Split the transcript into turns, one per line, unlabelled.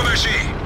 convergir.